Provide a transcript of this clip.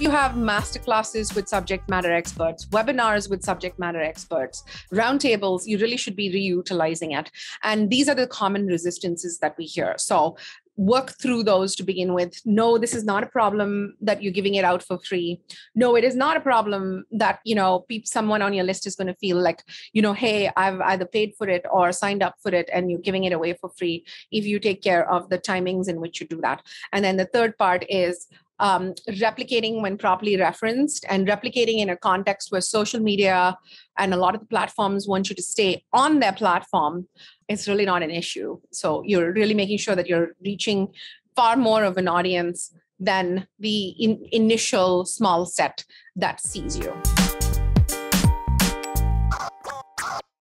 You have masterclasses with subject matter experts, webinars with subject matter experts, roundtables, you really should be reutilizing it. And these are the common resistances that we hear. So work through those to begin with. No, this is not a problem that you're giving it out for free. No, it is not a problem that, you know, someone on your list is going to feel like, you know, hey, I've either paid for it or signed up for it and you're giving it away for free if you take care of the timings in which you do that. And then the third part is um, replicating when properly referenced and replicating in a context where social media and a lot of the platforms want you to stay on their platform it's really not an issue. So you're really making sure that you're reaching far more of an audience than the in- initial small set that sees you